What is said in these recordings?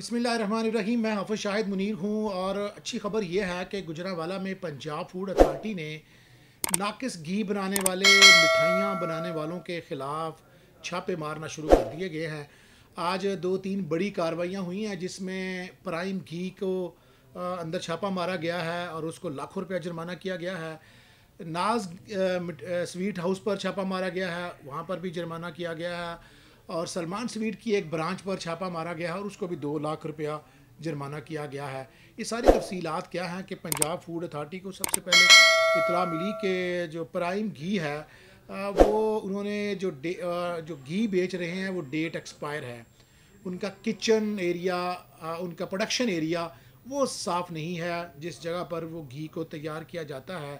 बिसमीम मैं हाफिज शाहिद मुनीर हूँ और अच्छी खबर यह है कि गुजरावाला में पंजाब फ़ूड अथॉरिटी ने नाकिस घी बनाने वाले, मिठाइयाँ बनाने वालों के ख़िलाफ़ छापे मारना शुरू कर दिए गए हैं। आज दो तीन बड़ी कार्रवाइयाँ हुई हैं जिसमें प्राइम घी को अंदर छापा मारा गया है और उसको लाखों रुपया जुर्माना किया गया है। नाज स्वीट हाउस पर छापा मारा गया है, वहाँ पर भी जुर्माना किया गया है। और सलमान स्वीट की एक ब्रांच पर छापा मारा गया है और उसको भी दो लाख रुपया जुर्माना किया गया है। ये सारी तफसीलात क्या हैं कि पंजाब फ़ूड अथॉरिटी को सबसे पहले इतला मिली कि जो प्राइम घी है वो उन्होंने जो डे जो घी बेच रहे हैं, वो डेट एक्सपायर है। उनका किचन एरिया उनका प्रोडक्शन एरिया वो साफ़ नहीं है। जिस जगह पर वो घी को तैयार किया जाता है,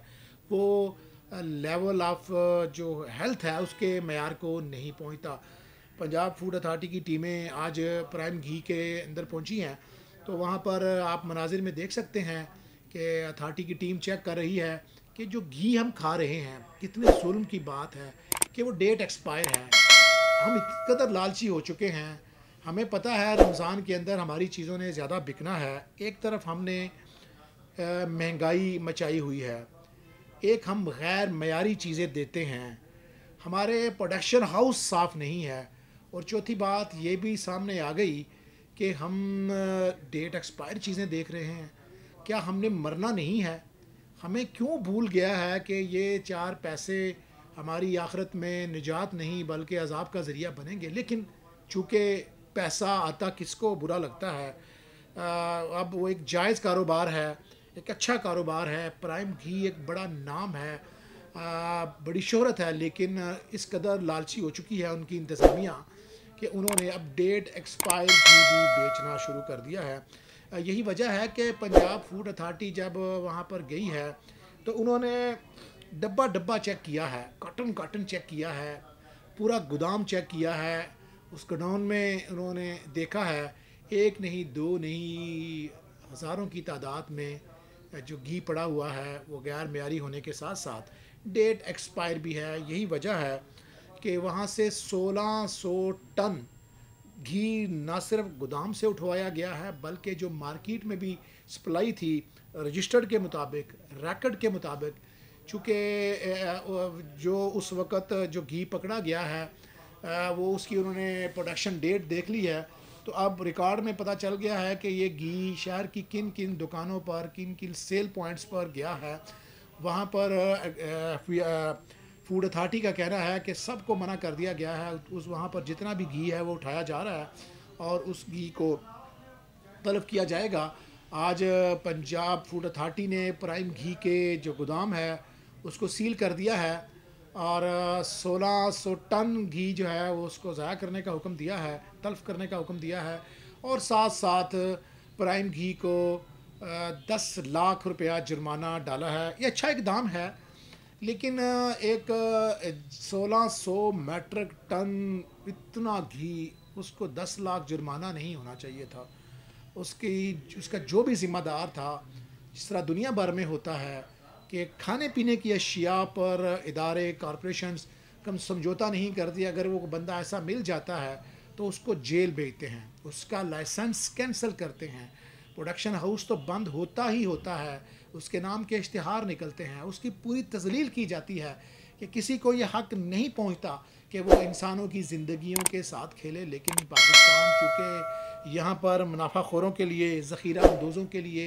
वो लेवल ऑफ़ जो हेल्थ है उसके मैार को नहीं पहुँचता। पंजाब फ़ूड अथॉरिटी की टीमें आज प्राइम घी के अंदर पहुँची हैं तो वहाँ पर आप मनाजिर में देख सकते हैं कि अथॉरिटी की टीम चेक कर रही है कि जो घी हम खा रहे हैं, कितने जुल्म की बात है कि वो डेट एक्सपायर है। हम कदर लालची हो चुके हैं। हमें पता है रमज़ान के अंदर हमारी चीज़ों ने ज़्यादा बिकना है। एक तरफ़ हमने महँगाई मचाई हुई है। एक हम गैर मयारी चीज़ें देते हैं। हमारे प्रोडक्शन हाउस साफ़ नहीं है। और चौथी बात ये भी सामने आ गई कि हम डेट एक्सपायर चीज़ें देख रहे हैं। क्या हमने मरना नहीं है? हमें क्यों भूल गया है कि ये चार पैसे हमारी आखरत में निजात नहीं, बल्कि अजाब का ज़रिया बनेंगे? लेकिन चूँकि पैसा आता किसको बुरा लगता है? अब वो एक जायज़ कारोबार है, एक अच्छा कारोबार है प्राइम घी एक बड़ा नाम है बड़ी शोहरत है, लेकिन इस कदर लालची हो चुकी है उनकी इंतज़ामिया। कि उन्होंने अब डेट एक्सपायर घी भी बेचना शुरू कर दिया है। यही वजह है कि पंजाब फ़ूड अथॉरिटी जब वहाँ पर गई है तो उन्होंने डब्बा डब्बा चेक किया है कॉटन कॉटन चेक किया है, पूरा गोदाम चेक किया है, उस गोडाउन में उन्होंने देखा है, एक नहीं, दो नहीं, हज़ारों की तादाद में जो घी पड़ा हुआ है, वो गैर मीरी होने के साथ साथ डेट एक्सपायर भी है। यही वजह है कि वहाँ से 1600 टन घी न सिर्फ़ गोदाम से उठवाया गया है, बल्कि जो मार्केट में भी सप्लाई थी, रजिस्टर्ड के मुताबिक रैकड के मुताबिक, चूँकि जो उस वक़्त जो घी पकड़ा गया है वो उसकी उन्होंने प्रोडक्शन डेट देख ली है। तो अब रिकॉर्ड में पता चल गया है कि ये घी शहर की किन किन दुकानों पर किन किन सेल पॉइंट्स पर गया है। वहाँ पर फ़ूड अथॉरिटी का कहना है कि सबको मना कर दिया गया है। उस वहाँ पर जितना भी घी है वो उठाया जा रहा है और उस घी को तलब किया जाएगा। आज पंजाब फ़ूड अथॉरिटी ने प्राइम घी के जो गोदाम है, उसको सील कर दिया है और 1600 टन घी जो है वो उसको ज़ाया करने का हुक्म दिया है तल्फ करने का हुक्म दिया है और साथ साथ प्राइम घी को 10 लाख रुपया जुर्माना डाला है। ये अच्छा एक दाम है लेकिन एक 1600 मैट्रिक टन इतना घी, उसको 10 लाख जुर्माना नहीं होना चाहिए था। उसकी, उसका जो भी ज़िम्मेदार था, जिस तरह दुनिया भर में होता है कि खाने पीने की अशिया पर इदारे कॉरपोरेशन कम समझौता नहीं करती, अगर वो बंदा ऐसा मिल जाता है तो उसको जेल भेजते हैं, उसका लाइसेंस कैंसिल करते हैं। प्रोडक्शन हाउस तो बंद होता ही होता है। उसके नाम के इश्तहार निकलते हैं। उसकी पूरी तजलील की जाती है कि किसी को ये हक नहीं पहुँचता कि वो इंसानों की ज़िंदगियों के साथ खेले लेकिन पाकिस्तान चूँकि यहाँ पर मुनाफाखोरों के लिए ज़ख़ीरा अंदोज़ों के लिए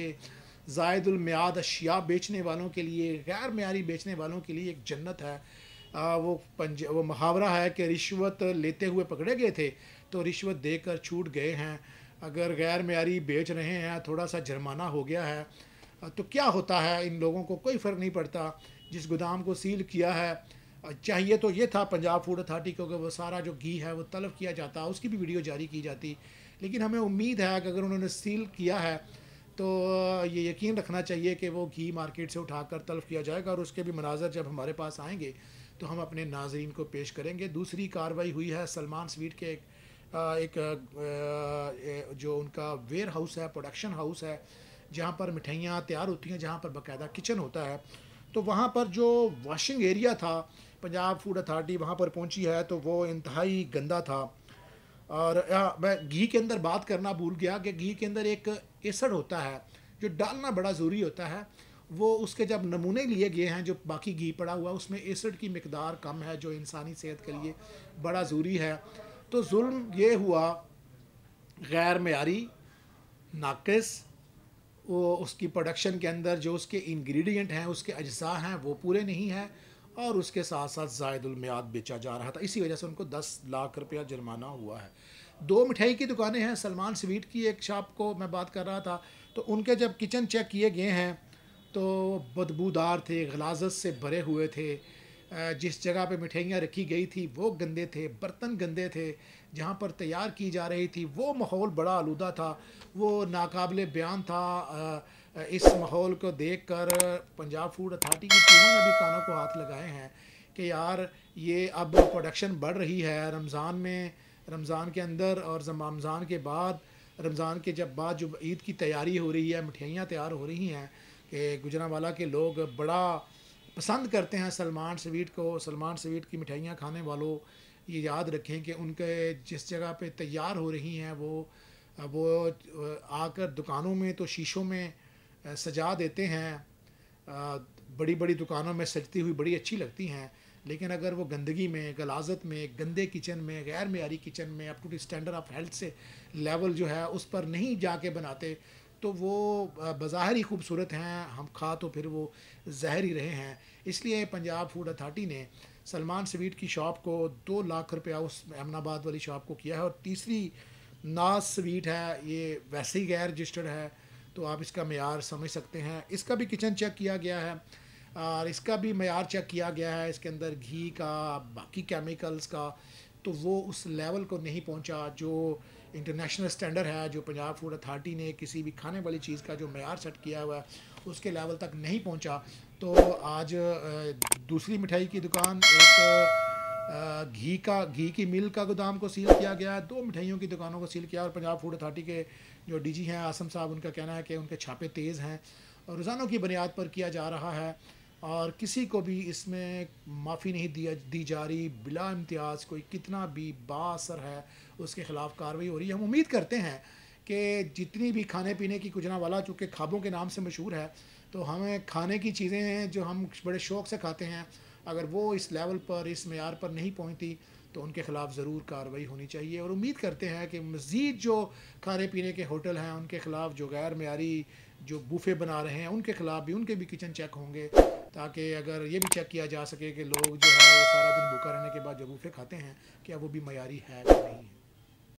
जायदुलमियाद अशिया बेचने वालों के लिए गैर मैारी बेचने वालों के लिए एक जन्नत है। आ, वो पंज वो मुहावरा है कि रिश्वत लेते हुए पकड़े गए थे तो रिश्वत देकर छूट गए हैं। अगर गैर मैारी बेच रहे हैं थोड़ा सा जुर्माना हो गया है तो क्या होता है? इन लोगों को कोई फ़र्क नहीं पड़ता। जिस गोदाम को सील किया है चाहिए तो ये था पंजाब फ़ूड अथॉरिटी को कि वो सारा जो घी है वो तलब किया जाता उसकी भी वीडियो जारी की जाती। लेकिन हमें उम्मीद है कि अगर उन्होंने सील किया है तो ये यकीन रखना चाहिए कि वो घी मार्केट से उठाकर तलब किया जाएगा और उसके भी मनाजर जब हमारे पास आएँगे तो हम अपने नाजरन को पेश करेंगे। दूसरी कार्रवाई हुई है सलमान स्वीट के एक, एक जो उनका वेयर हाउस है, प्रोडक्शन हाउस है, जहाँ पर मिठाइयाँ तैयार होती हैं, जहाँ पर बाकायदा किचन होता है तो वहाँ पर जो वॉशिंग एरिया था, पंजाब फ़ूड अथॉरिटी वहाँ पर पहुँची है तो वो इंतहाई गंदा था। और मैं घी के अंदर बात करना भूल गया कि घी के अंदर एक एसड होता है, जो डालना बड़ा ज़रूरी होता है, वो उसके जब नमूने लिए गए हैं, जो बाकी घी पड़ा हुआ, उसमें एसड की मकदार कम है, जो इंसानी सेहत के लिए बड़ा ज़रूरी है। तो जुल्म ये हुआ, गैर मैारी नाकस, वो उसकी प्रोडक्शन के अंदर जो उसके इंग्रेडिएंट हैं, उसके अज्जा हैं, वो पूरे नहीं हैं और उसके साथ साथ जायदुलमियाद बेचा जा रहा था। इसी वजह से उनको दस लाख रुपया जुर्माना हुआ है। दो मिठाई की दुकानें हैं, सलमान स्वीट की एक शॉप को मैं बात कर रहा था तो उनके जब किचन चेक किए गए हैं तो बदबूदार थे, गलाजत से भरे हुए थे जिस जगह पे मिठाइयाँ रखी गई थी, वो गंदे थे, बर्तन गंदे थे, जहाँ पर तैयार की जा रही थी, वो माहौल बड़ा आलूदा था, वो नाकबिल बयान था। इस माहौल को देख कर पंजाब फ़ूड अथॉरिटी की टीमों ने भी कानों को हाथ लगाए हैं कि यार, ये अब प्रोडक्शन बढ़ रही है। रमज़ान में, रमज़ान के अंदर और रमज़ान के बाद, रमज़ान के जब बाद जो ईद की तैयारी हो रही है, मिठाइयाँ तैयार हो रही हैं कि गुजरावाला के लोग बड़ा पसंद करते हैं सलमान स्वीट को, सलमान स्वीट की मिठाइयाँ खाने वालों, ये याद रखें कि उनके जिस जगह पे तैयार हो रही हैं, वो वो आकर दुकानों में तो शीशों में सजा देते हैं। बड़ी बड़ी दुकानों में सजती हुई बड़ी अच्छी लगती हैं, लेकिन अगर वो गंदगी में, गलाजत में, गंदे किचन में गैर मैारी किचन में up to standard of health से लेवल जो है, उस पर नहीं जाके बनाते तो वो बाज़ाहिर ही खूबसूरत हैं, हम खा तो फिर वो जहर ही रहे हैं। इसलिए पंजाब फ़ूड अथॉरिटी ने सलमान स्वीट की शॉप को दो लाख रुपया उस अहमदाबाद वाली शॉप को किया है और तीसरी नाज स्वीट है, ये वैसे ही गैर रजिस्टर्ड है तो आप इसका मैार समझ सकते हैं। इसका भी किचन चेक किया गया है, और इसका भी मैार चेक किया गया है, इसके अंदर घी का, बाकी केमिकल्स का तो वो उस लेवल को नहीं पहुँचा, जो इंटरनेशनल स्टैंडर्ड है, जो पंजाब फ़ूड अथॉरिटी ने किसी भी खाने वाली चीज़ का जो मैार सेट किया हुआ है, उसके लेवल तक नहीं पहुँचा। तो आज दूसरी मिठाई की दुकान, एक घी का, घी की मिल का गोदाम को सील किया गया दो मिठाइयों की दुकानों को सील किया और पंजाब फ़ूड अथॉरिटी के जो डीजी हैं, आसम साहब, उनका कहना है कि उनके छापे तेज़ हैं। और रोज़ानों की बुनियाद पर किया जा रहा है और किसी को भी इसमें माफ़ी नहीं दिया, दी जा रही, बिला इम्तियाज़ कोई कितना भी बासर है, उसके ख़िलाफ़ कार्रवाई हो रही है। हम उम्मीद करते हैं कि जितनी भी खाने पीने की गुजरा वाला, चूँकि खाबों के नाम से मशहूर है तो हमें खाने की चीज़ें हैं जो हम बड़े शौक़ से खाते हैं। अगर वो इस लेवल पर, इस मैार पर नहीं पहुँचती तो उनके ख़िलाफ़ ज़रूर कार्रवाई होनी चाहिए। और उम्मीद करते हैं कि मज़ीद जो खाने पीने के होटल हैं, उनके ख़िलाफ़ जो गैर मैारी जो बूफे बना रहे हैं, उनके ख़िलाफ़ भी, उनके भी किचन चेक होंगे। ताकि अगर ये भी चेक किया जा सके कि लोग जो है वो सारा दिन भूखा रहने के बाद जो बूफे खाते हैं, क्या वो भी मयारी है या नहीं है?